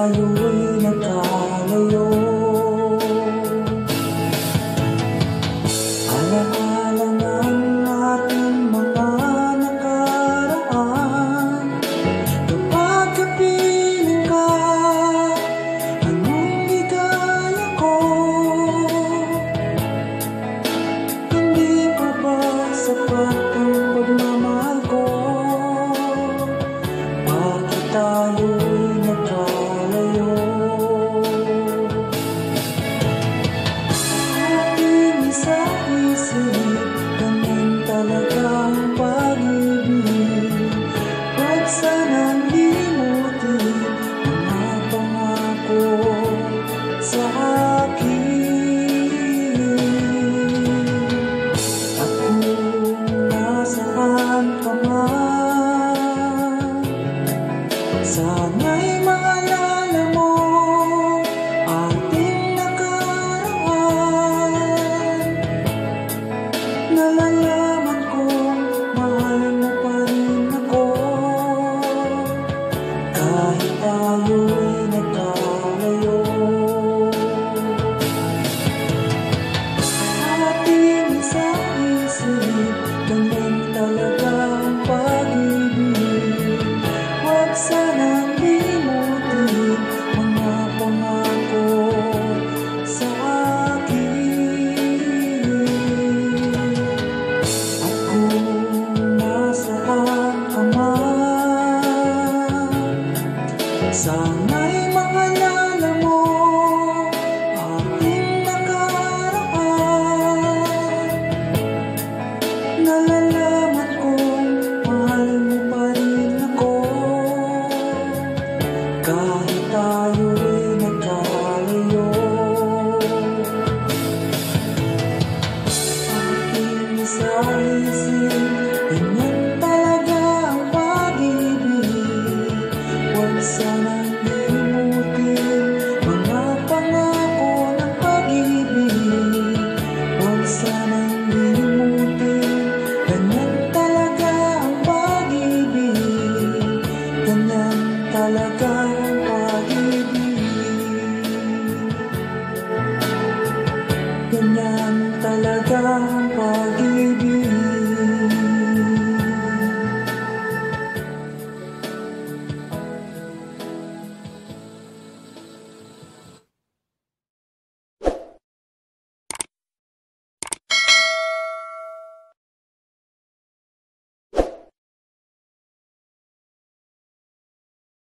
tayo'y nagkalayo Alaalangan natin mga nakaraan Kapag kapiling ka, anong ligaya ko? Hindi pa ba sapat ang pagmamahal ko? Bakit tayo さない sun.